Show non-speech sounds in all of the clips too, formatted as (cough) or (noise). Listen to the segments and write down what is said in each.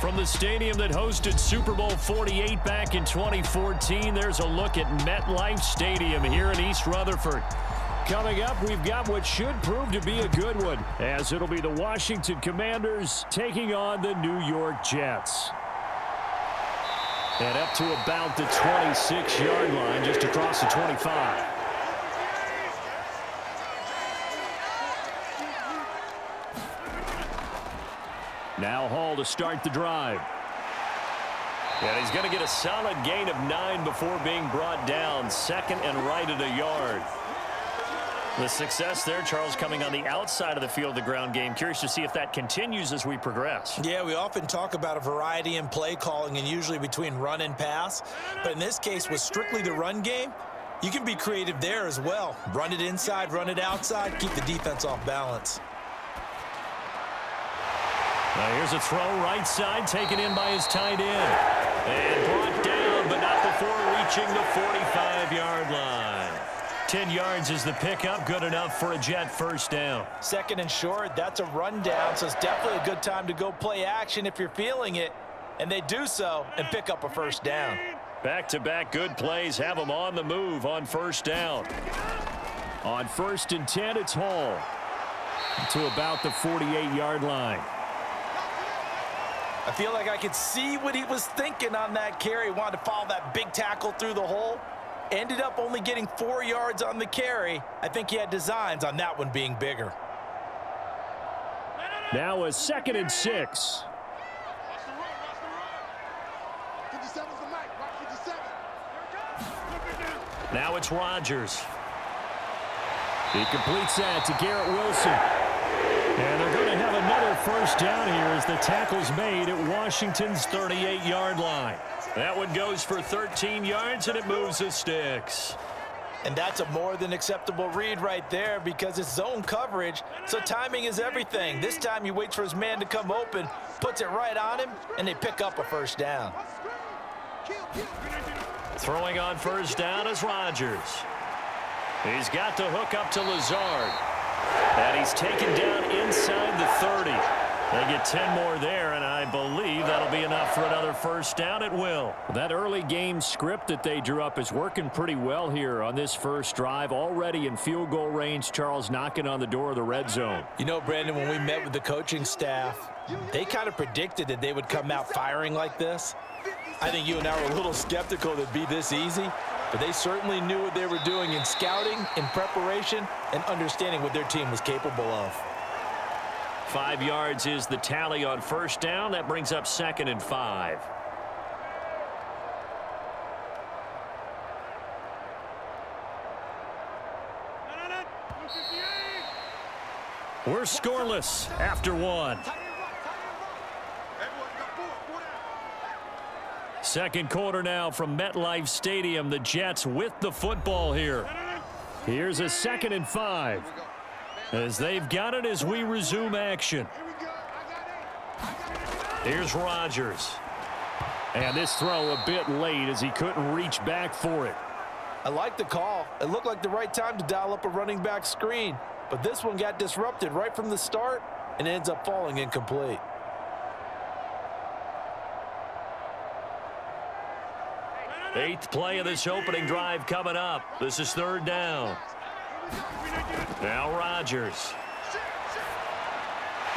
From the stadium that hosted Super Bowl 48 back in 2014, there's a look at MetLife Stadium here in East Rutherford. Coming up, we've got what should prove to be a good one, as it'll be the Washington Commanders taking on the New York Jets. And up to about the 26-yard line, just across the 25. Now Hall to start the drive. And he's going to get a solid gain of nine before being brought down. Second and right at a yard. The success there, Charles, coming on the outside of the field, of the ground game. Curious to see if that continues as we progress. Yeah, we often talk about a variety in play calling and usually between run and pass. But in this case, with strictly the run game, you can be creative there as well. Run it inside, run it outside, keep the defense off balance. Now here's a throw right side taken in by his tight end. And brought down, but not before reaching the 45-yard line. 10 yards is the pickup. Good enough for a Jet first down. Second and short, that's a rundown, so it's definitely a good time to go play action if you're feeling it. And they do so and pick up a first down. Back-to-back -back good plays have them on the move on first down. On first and 10, it's Hall to about the 48-yard line. I feel like I could see what he was thinking on that carry. Wanted to follow that big tackle through the hole. Ended up only getting four yards on the carry. I think he had designs on that one being bigger. Now a second and six. Now it's Rodgers. He completes that to Garrett Wilson. And they're going to have another first down here as the tackle's made at Washington's 38-yard line. That one goes for 13 yards, and it moves the sticks. And that's a more than acceptable read right there because it's zone coverage, so timing is everything. This time he waits for his man to come open, puts it right on him, and they pick up a first down. Throwing on first down is Rodgers. He's got the hook up to Lazard. And he's taken down inside the 30. They get 10 more there, and I believe that'll be enough for another first down at will. That early game script that they drew up is working pretty well here on this first drive. Already in field goal range, Charles knocking on the door of the red zone. You know, Brandon, when we met with the coaching staff, they kind of predicted that they would come out firing like this. I think you and I were a little skeptical that it'd be this easy. But they certainly knew what they were doing in scouting, in preparation, and understanding what their team was capable of. Five yards is the tally on first down. That brings up second and five. We're scoreless after one. Second quarter now from MetLife Stadium. The Jets with the football here. Here's a second and five. As they've got it as we resume action. Here's Rodgers. And this throw a bit late as he couldn't reach back for it. I like the call. It looked like the right time to dial up a running back screen. But this one got disrupted right from the start and ends up falling incomplete. Eighth play of this opening drive coming up. This is third down. Now Rodgers.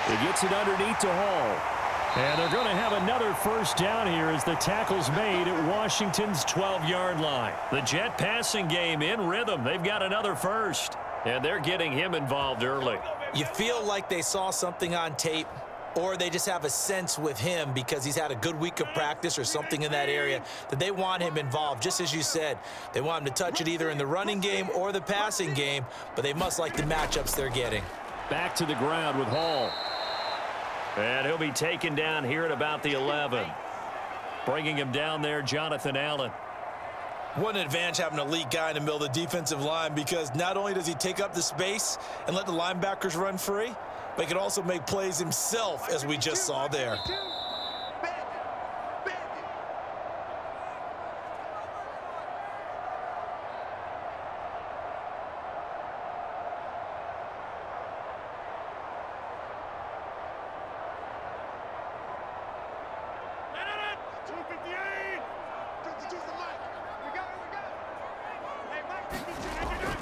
He gets it underneath to Hall. And they're going to have another first down here as the tackle's made at Washington's 12-yard line. The Jet passing game in rhythm. They've got another first. And they're getting him involved early. You feel like they saw something on tape or they just have a sense with him because he's had a good week of practice or something in that area that they want him involved. Just as you said, they want him to touch it either in the running game or the passing game, but they must like the matchups they're getting. Back to the ground with Hall. And he'll be taken down here at about the 11. Bringing him down there, Jonathan Allen. What an advantage having an elite guy in the middle of the defensive line because not only does he take up the space and let the linebackers run free, but can also make plays himself, as we just saw there.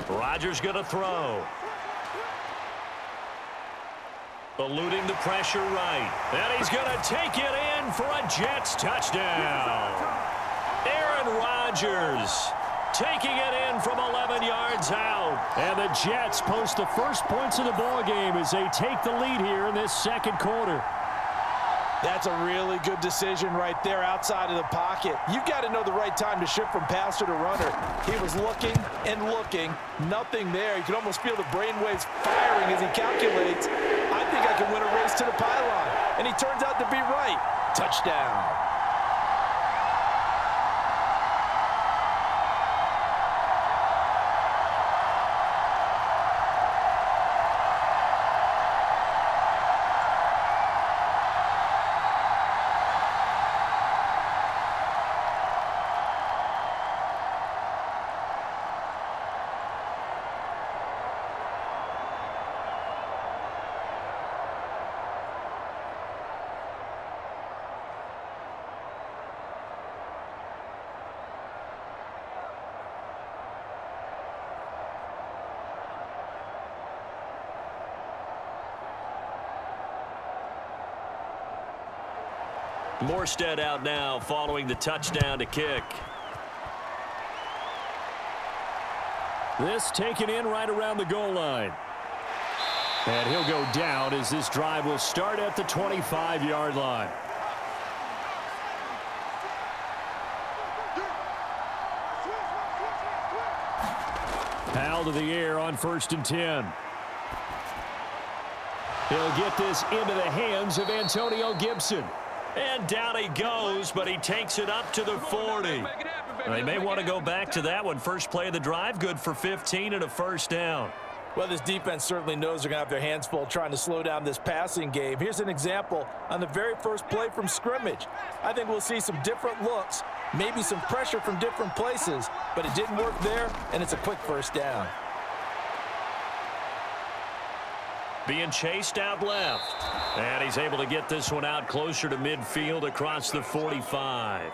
Rodgers going to throw. Eluding the pressure right. And he's going to take it in for a Jets touchdown. Aaron Rodgers taking it in from 11 yards out. And the Jets post the first points of the ball game as they take the lead here in this second quarter. That's a really good decision right there outside of the pocket. You've got to know the right time to shift from passer to runner. He was looking and looking, nothing there. You can almost feel the brainwaves firing as he calculates. I think I can win a race to the pylon. And he turns out to be right. Touchdown. Morstead out now following the touchdown to kick. This taken in right around the goal line. And he'll go down as this drive will start at the 25-yard line. Howell to the air on first and 10. He'll get this into the hands of Antonio Gibson. And down he goes, but he takes it up to the 40. They may want to go back to that one. First play of the drive, good for 15 and a first down. Well, this defense certainly knows they're going to have their hands full trying to slow down this passing game. Here's an example on the very first play from scrimmage. I think we'll see some different looks, maybe some pressure from different places, but it didn't work there, and it's a quick first down. Being chased out left. And he's able to get this one out closer to midfield across the 45.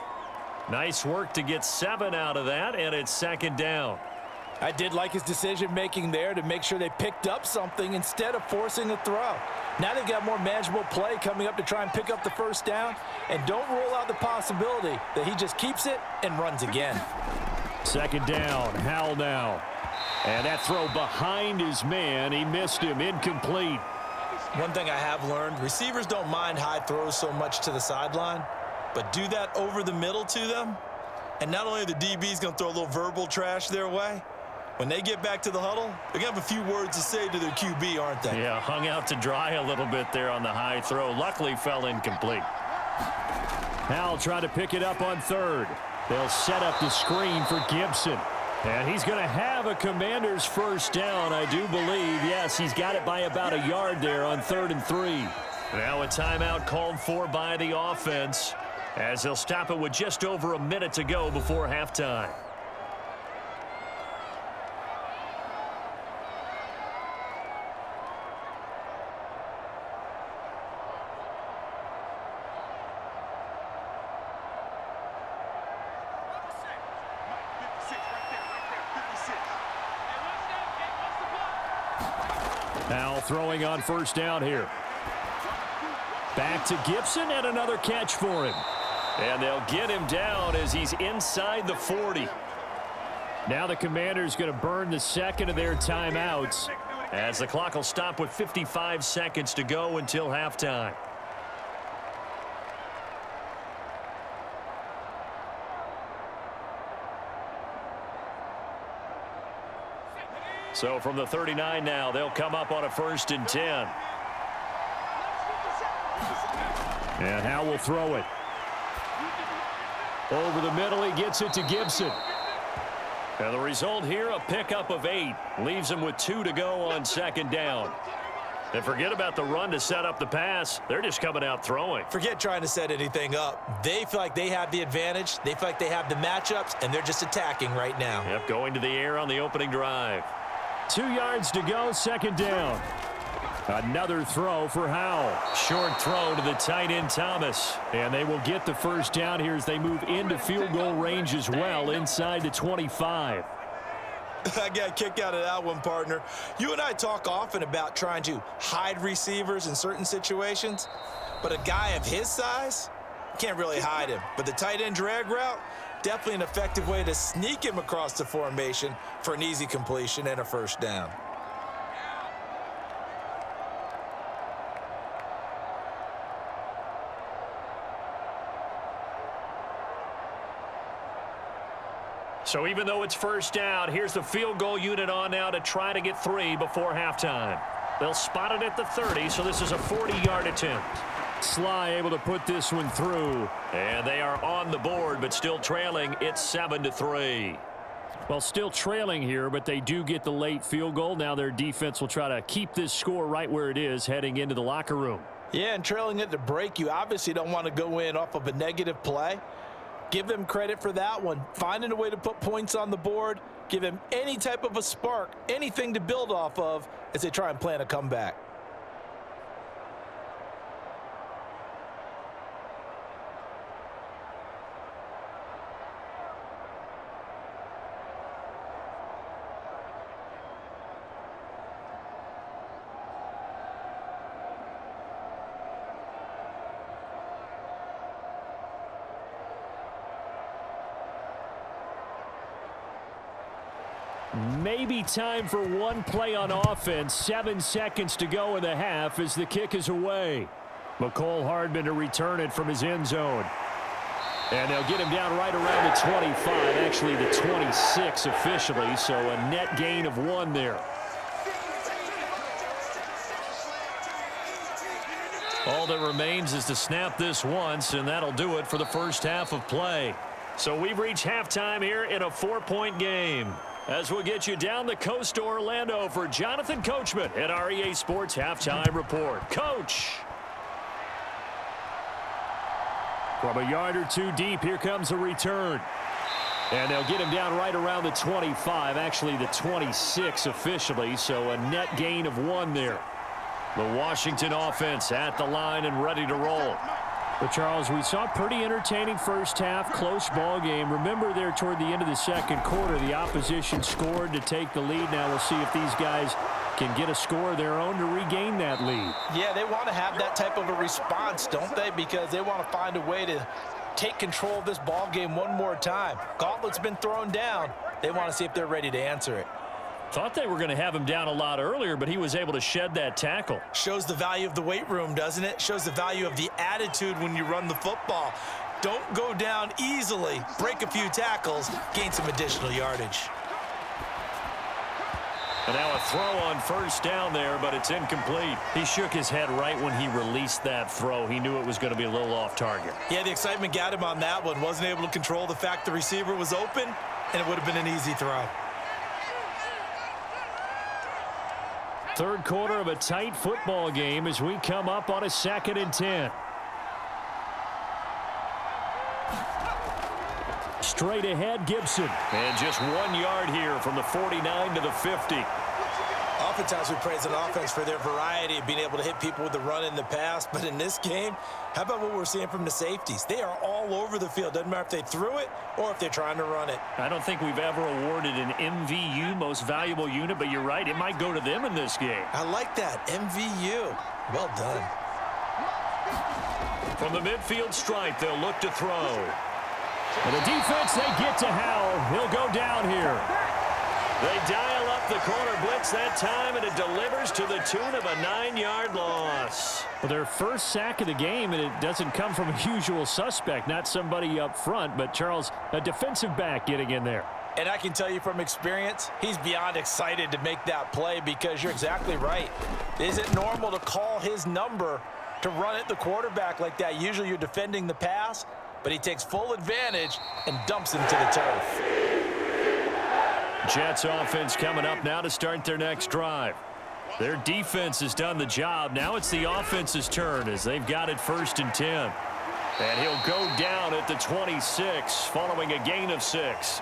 Nice work to get seven out of that, and it's second down. I did like his decision-making there to make sure they picked up something instead of forcing a throw. Now they've got more manageable play coming up to try and pick up the first down, and don't rule out the possibility that he just keeps it and runs again. Second down, Howell now. And that throw behind his man, he missed him, incomplete. One thing I have learned, receivers don't mind high throws so much to the sideline, but do that over the middle to them, and not only the DB's going to throw a little verbal trash their way, when they get back to the huddle, they're going to have a few words to say to their QB, aren't they? Yeah, hung out to dry a little bit there on the high throw. Luckily fell incomplete. Howell trying to pick it up on third. They'll set up the screen for Gibson. And he's going to have a commander's first down, I do believe. Yes, he's got it by about a yard there on third and three. Now a timeout called for by the offense as they'll stop it with just over a minute to go before halftime. Throwing on first down here. Back to Gibson and another catch for him. And they'll get him down as he's inside the 40. Now the Commanders going to burn the second of their timeouts as the clock will stop with 55 seconds to go until halftime. So from the 39 now, they'll come up on a first and 10. And Howell will throw it. Over the middle, he gets it to Gibson. And the result here, a pickup of eight. Leaves him with two to go on second down. And forget about the run to set up the pass. They're just coming out throwing. Forget trying to set anything up. They feel like they have the advantage. They feel like they have the matchups, and they're just attacking right now. Yep, going to the air on the opening drive. Two yards to go, second down. Another throw for Howell. Short throw to the tight end Thomas. And they will get the first down here as they move into field goal range as well inside the 25. (laughs) I got a kick out of that one, partner. You and I talk often about trying to hide receivers in certain situations, but a guy of his size you can't really hide him. But the tight end drag route, definitely an effective way to sneak him across the formation for an easy completion and a first down. So even though it's first down, here's the field goal unit on now to try to get three before halftime. They'll spot it at the 30, so this is a 40-yard attempt. Slye able to put this one through. And they are on the board, but still trailing. It's 7 to three. Well, still trailing here, but they do get the late field goal. Now their defense will try to keep this score right where it is heading into the locker room. Yeah, and trailing at the break, you obviously don't want to go in off of a negative play. Give them credit for that one. Finding a way to put points on the board, give them any type of a spark, anything to build off of as they try and plan a comeback. Time for one play on offense. Seven seconds to go in the half as the kick is away. Mecole Hardman to return it from his end zone. And they'll get him down right around the 25, actually the 26 officially, so a net gain of one there. All that remains is to snap this once, and that'll do it for the first half of play. So we've reached halftime here in a four-point game. As we'll get you down the coast to Orlando for Jonathan Coachman at REA Sports Halftime Report. Coach! From a yard or two deep, here comes a return. And they'll get him down right around the 25, actually the 26 officially, so a net gain of one there. The Washington offense at the line and ready to roll. But, Charles, we saw pretty entertaining first half, close ball game. Remember there toward the end of the second quarter, the opposition scored to take the lead. Now we'll see if these guys can get a score of their own to regain that lead. Yeah, they want to have that type of a response, don't they? Because they want to find a way to take control of this ball game one more time. Gauntlet's been thrown down. They want to see if they're ready to answer it. Thought they were going to have him down a lot earlier, but he was able to shed that tackle. Shows the value of the weight room, doesn't it? Shows the value of the attitude when you run the football. Don't go down easily. Break a few tackles. Gain some additional yardage. And now a throw on first down there, but it's incomplete. He shook his head right when he released that throw. He knew it was going to be a little off target. Yeah, the excitement got him on that one. Wasn't able to control the fact the receiver was open, and it would have been an easy throw. Third quarter of a tight football game as we come up on a second and 10. Straight ahead, Gibson. And just one yard here from the 49 to the 50. Oftentimes we praise an offense for their variety of being able to hit people with the run in the pass. But in this game, how about what we're seeing from the safeties? They are all over the field. Doesn't matter if they threw it or if they're trying to run it. I don't think we've ever awarded an MVU, most valuable unit, but you're right. It might go to them in this game. I like that. MVU. Well done. From the midfield stripe, they'll look to throw. And the defense, they get to Howell. He'll go down here. They dial up the corner blitz that time, and it delivers to the tune of a nine-yard loss. Well, their first sack of the game, and it doesn't come from a usual suspect, not somebody up front, but Charles, a defensive back getting in there. And I can tell you from experience, he's beyond excited to make that play because you're exactly right. Is it normal to call his number to run at the quarterback like that? Usually you're defending the pass, but he takes full advantage and dumps him to the turf. Jets offense coming up now to start their next drive. Their defense has done the job. Now it's the offense's turn as they've got it first and 10. And he'll go down at the 26 following a gain of six.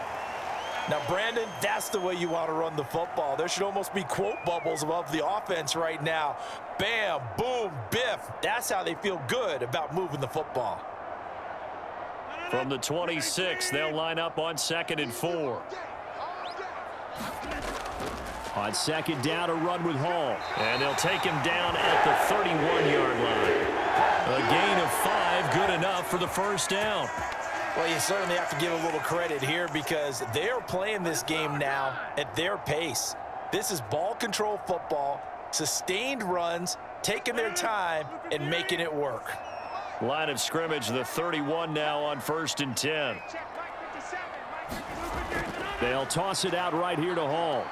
Now, Brandon, that's the way you want to run the football. There should almost be quote bubbles above the offense right now. Bam, boom, biff. That's how they feel good about moving the football. From the 26, they'll line up on second and four. On second down, a run with Hall. And they'll take him down at the 31-yard line. A gain of five, good enough for the first down. Well, you certainly have to give a little credit here because they're playing this game now at their pace. This is ball control football, sustained runs, taking their time, and making it work. Line of scrimmage, the 31 now on first and 10. They'll toss it out right here to Hall.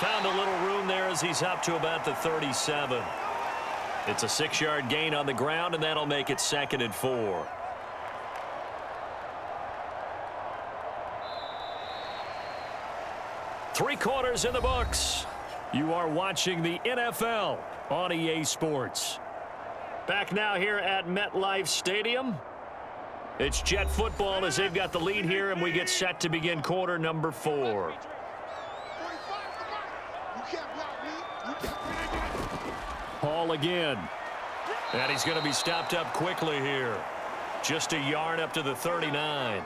Found a little room there as he's up to about the 37. It's a six-yard gain on the ground, and that'll make it second and four. Three quarters in the books. You are watching the NFL on EA Sports. Back now here at MetLife Stadium. It's Jet football as they've got the lead here, and we get set to begin quarter number four. Hall again. And he's going to be stopped up quickly here. Just a yard up to the 39.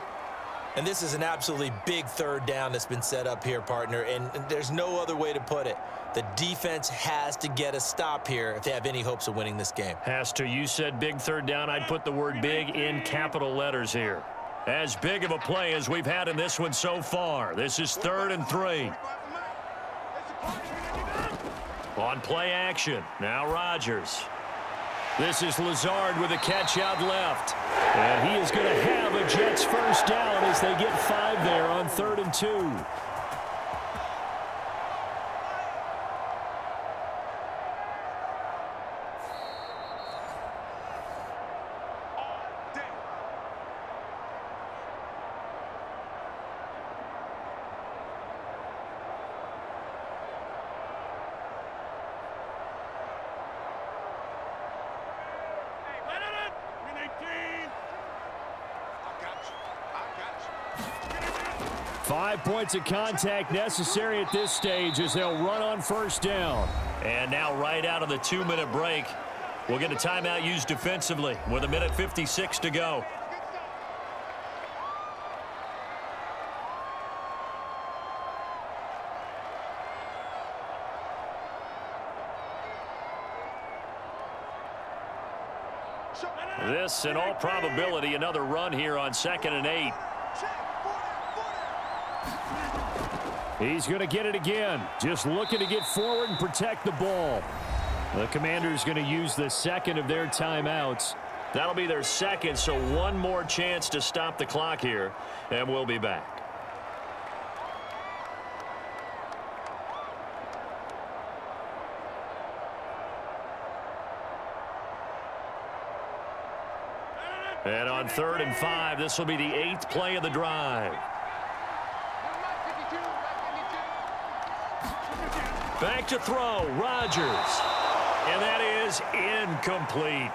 And this is an absolutely big third down that's been set up here, partner, and there's no other way to put it. The defense has to get a stop here if they have any hopes of winning this game. Has to. You said big third down. I'd put the word big in capital letters here. As big of a play as we've had in this one so far. This is third and three. On play action. Now Rodgers. This is Lazard with a catch out left. And he is going to have a Jets first down as they get five there on third and two. Five points of contact necessary at this stage as they'll run on first down. And now right out of the two-minute break, we'll get a timeout used defensively with a minute 56 to go. This, in all probability, another run here on second and eight. He's going to get it again. Just looking to get forward and protect the ball. The Commanders going to use the second of their timeouts. That'll be their second, so one more chance to stop the clock here, and we'll be back. And on third and five, this will be the eighth play of the drive. Back to throw, Rodgers. And that is incomplete.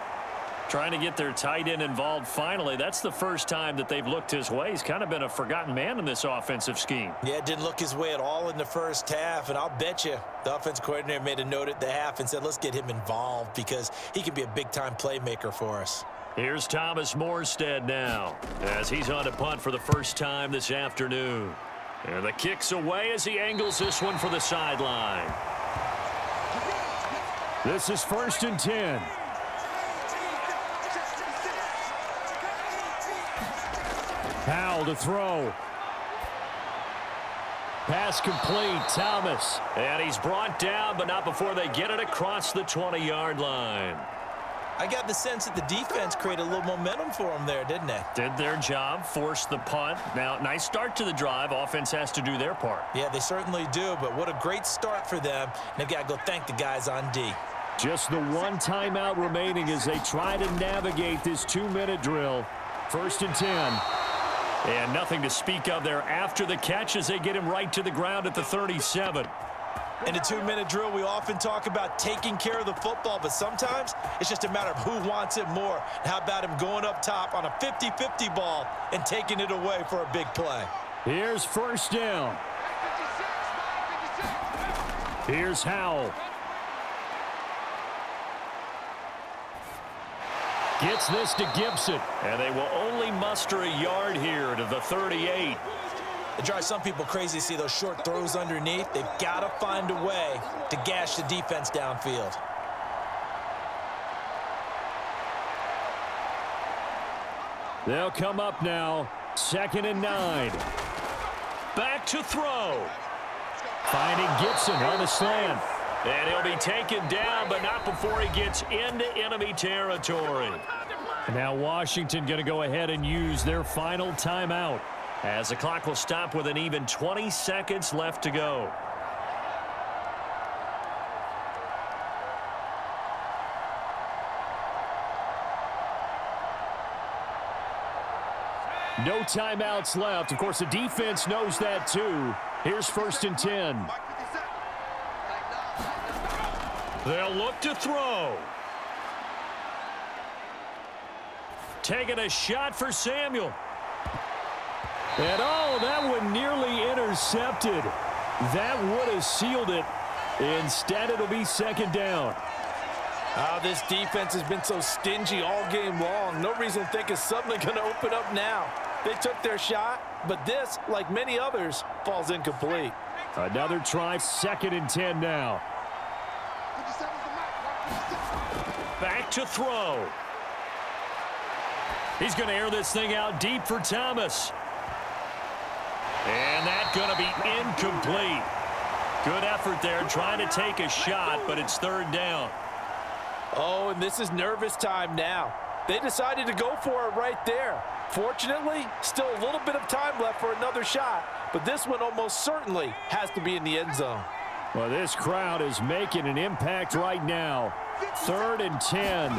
Trying to get their tight end involved finally. That's the first time that they've looked his way. He's kind of been a forgotten man in this offensive scheme. Yeah, it didn't look his way at all in the first half, and I'll bet you the offense coordinator made a note at the half and said, let's get him involved because he can be a big-time playmaker for us. Here's Thomas Morstead now as he's on to punt for the first time this afternoon. And the kick's away as he angles this one for the sideline. This is first and 10. Howell to throw. Pass complete, Thomas. And he's brought down, but not before they get it across the 20-yard line. I got the sense that the defense created a little momentum for them there, didn't they? Did their job, forced the punt. Now, nice start to the drive. Offense has to do their part. Yeah, they certainly do, but what a great start for them. And They've got to go thank the guys on D. Just the one timeout remaining as they try to navigate this two-minute drill. First and 10. And nothing to speak of there after the catch as they get him right to the ground at the 37. In a two-minute drill, we often talk about taking care of the football, but sometimes it's just a matter of who wants it more. How about him going up top on a 50-50 ball and taking it away for a big play? Here's first down. Here's Howell. Gets this to Gibson. And they will only muster a yard here to the 38. It drives some people crazy to see those short throws underneath. They've got to find a way to gash the defense downfield. They'll come up now. Second and nine. Back to throw. Finding Gibson on the slant. And he'll be taken down, but not before he gets into enemy territory. Now Washington going to go ahead and use their final timeout as the clock will stop with an even 20 seconds left to go. No timeouts left. Of course, the defense knows that too. Here's first and 10. They'll look to throw. Taking a shot for Samuel. And oh, that one nearly intercepted. That would have sealed it. Instead, it'll be second down. Oh, this defense has been so stingy all game long. No reason to think it's suddenly (laughs) going to open up now. They took their shot, but this, like many others, falls incomplete. Another try, second and 10 now. Back to throw. He's going to air this thing out deep for Thomas. And that's going to be incomplete. Good effort there trying to take a shot, but it's third down. Oh, and this is nervous time now. They decided to go for it right there. Fortunately, still a little bit of time left for another shot, but this one almost certainly has to be in the end zone. Well, this crowd is making an impact right now. Third and 10.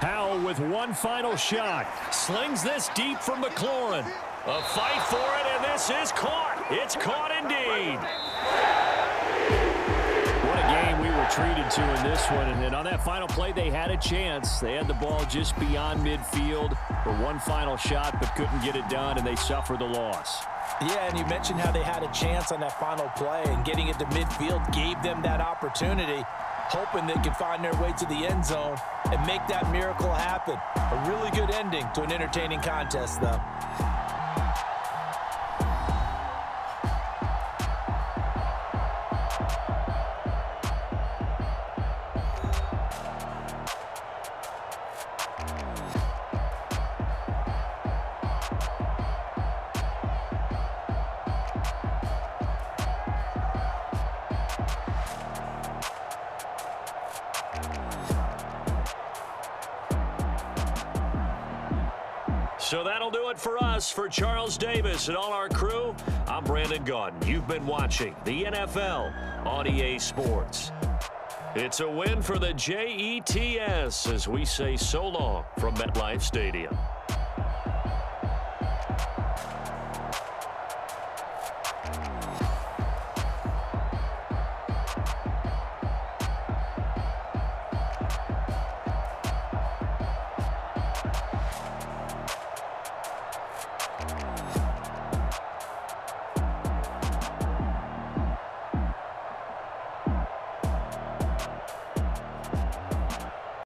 Howell with one final shot. Slings this deep from McLaurin. A fight for it, and this is caught. It's caught indeed What a game we were treated to in this one. And then on that final play, they had a chance. They had the ball just beyond midfield for one final shot, but couldn't get it done, and they suffer the loss. Yeah, and you mentioned how they had a chance on that final play, and getting it to midfield gave them that opportunity, hoping they could find their way to the end zone and make that miracle happen. A really good ending to an entertaining contest, though. So that'll do it for us. For Charles Davis and all our crew, I'm Brandon Gaudin. You've been watching the NFL on EA Sports. It's a win for the Jets as we say so long from MetLife Stadium.